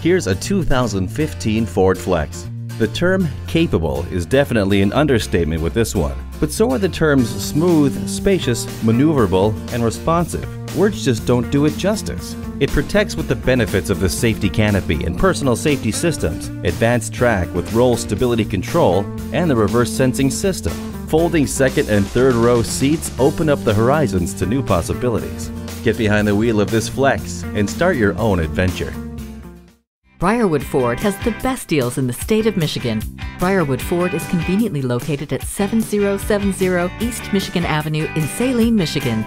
Here's a 2015 Ford Flex. The term capable is definitely an understatement with this one, but so are the terms smooth, spacious, maneuverable, and responsive. Words just don't do it justice. It protects with the benefits of the safety canopy and personal safety systems, AdvanceTrac with roll stability control, and the reverse sensing system. Folding second and third row seats open up the horizons to new possibilities. Get behind the wheel of this Flex and start your own adventure. Briarwood Ford has the best deals in the state of Michigan. Briarwood Ford is conveniently located at 7070 East Michigan Avenue in Saline, Michigan.